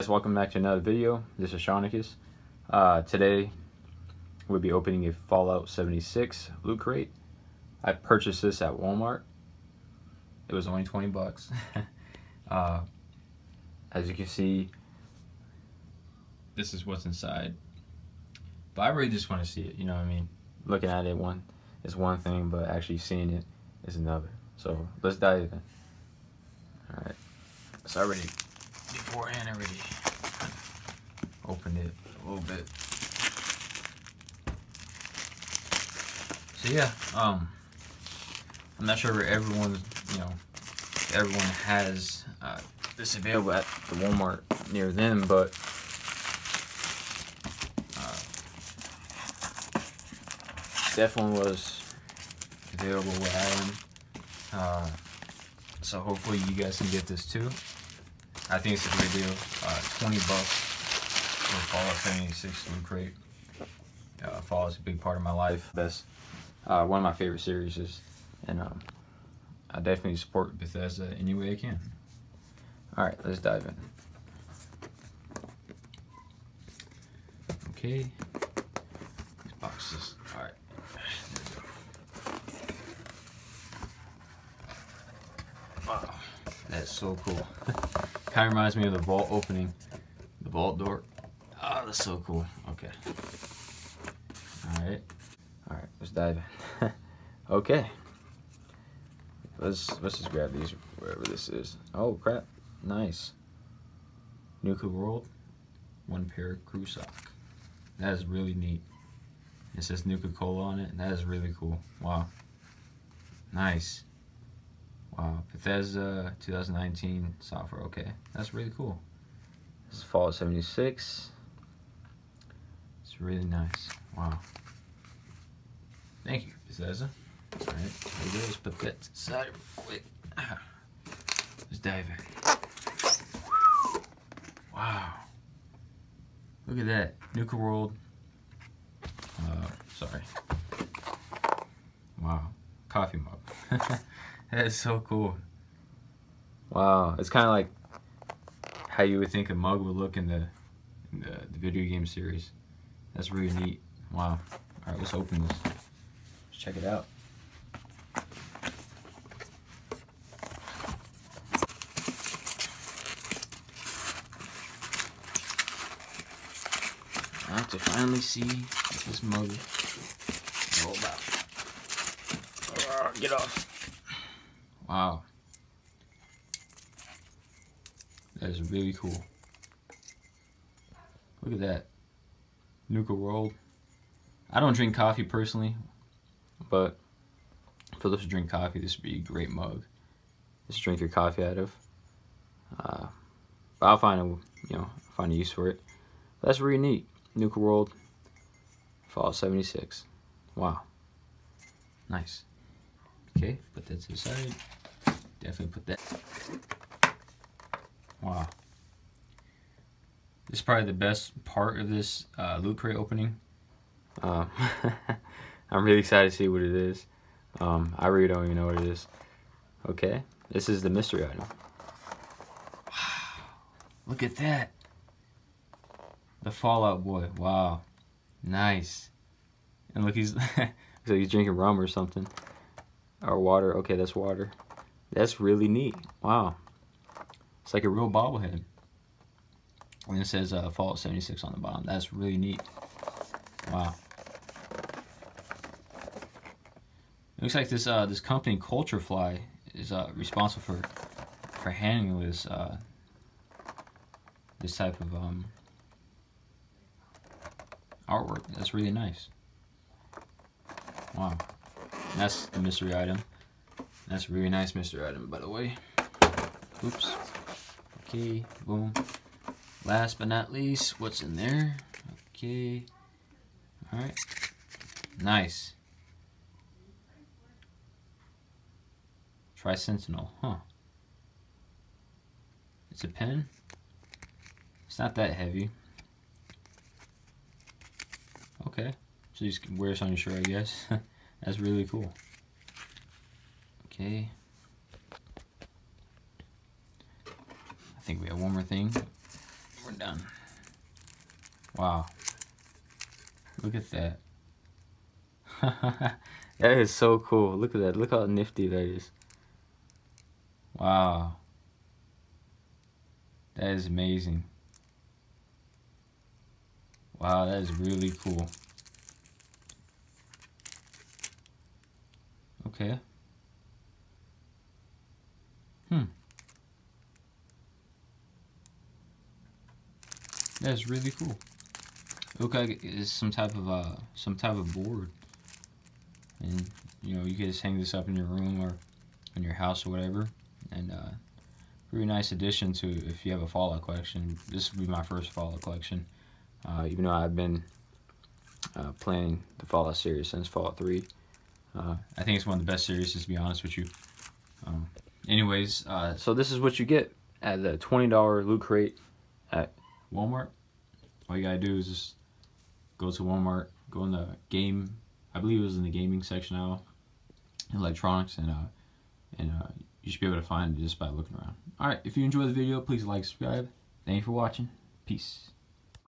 guys, welcome back to another video. This is Shaunnacus. Uh, today we'll be opening a Fallout 76 loot crate. I purchased this at Walmart. It was only 20 bucks. uh, as you can see, this is what's inside. But I really just want to see it, you know what I mean? Looking at it one is one thing, but actually seeing it is another. So let's dive in. Alright. So I already beforehand already opened it a little bit. So yeah, um I'm not sure if everyone you know everyone has uh, this available at the Walmart near them, but uh, definitely was available where I am. Uh, so hopefully you guys can get this too. I think it's a great deal. Uh, 20 bucks for Fallout 76 loot crate. Uh, Fallout is a big part of my life. Best, uh, one of my favorite series and um, I definitely support Bethesda any way I can. All right, let's dive in. Okay, these boxes. All right, Wow, that's so cool. kind of reminds me of the vault opening, the vault door. Oh, that's so cool. Okay. All right. All right, let's dive in. okay. Let's let's just grab these wherever this is. Oh crap! Nice. Nuka World, one pair crew sock. That is really neat. It says Nuka Cola on it. That is really cool. Wow. Nice. Wow, Bethesda 2019 software. Okay, that's really cool. This is Fallout 76. It's really nice. Wow. Thank you, Bethesda. All right, here goes. Put that aside real quick. Let's dive in. Wow. Look at that. Nuka World. Uh, sorry. Wow. Coffee mug. That is so cool. Wow, it's kind of like how you would think a mug would look in the, in the, the video game series. That's really neat. Wow. All right, let's open this. Let's check it out. I have to finally see what this mug is all about. Get off. Wow. That is really cool. Look at that. Nuka World. I don't drink coffee personally, but for those who drink coffee, this would be a great mug. Just drink your coffee out of. Uh, I'll find a you know find a use for it. But that's really neat. Nuka World, Fall 76. Wow. Nice. Okay, put that to the side. Definitely put that. Wow. This is probably the best part of this uh, loot crate opening. Um, I'm really excited to see what it is. Um, I really don't even know what it is. Okay, this is the mystery item. Wow, look at that. The Fallout Boy, wow. Nice. And look, he's, looks like he's drinking rum or something. Or water, okay, that's water. That's really neat. Wow. It's like a real bobblehead. And it says uh, Fallout 76 on the bottom. That's really neat. Wow. It looks like this uh, this company Culturefly is uh, responsible for for handling this uh, this type of um, artwork. That's really nice. Wow. And that's the mystery item. That's really nice Mr. item, by the way. Oops. Okay, boom. Last but not least, what's in there? Okay. Alright. Nice. Try Sentinel, huh. It's a pen. It's not that heavy. Okay. So you just wear this on your shirt, I guess. That's really cool. Okay. I think we have one more thing. We're done. Wow. Look at that. that is so cool. Look at that. Look how nifty that is. Wow. That is amazing. Wow, that is really cool. Okay. Hmm. That's really cool. Like it's some type of uh some type of board. And you know, you can just hang this up in your room or in your house or whatever. And uh pretty nice addition to if you have a Fallout collection. This would be my first Fallout collection. Uh, even though I've been uh, playing the Fallout series since Fallout 3. Uh, I think it's one of the best series, to be honest with you. Um, anyways, uh, so this is what you get at the $20 loot crate at Walmart. All you gotta do is just go to Walmart, go in the game, I believe it was in the gaming section now, electronics, and uh, and uh, you should be able to find it just by looking around. Alright, if you enjoyed the video, please like, subscribe. Thank you for watching. Peace.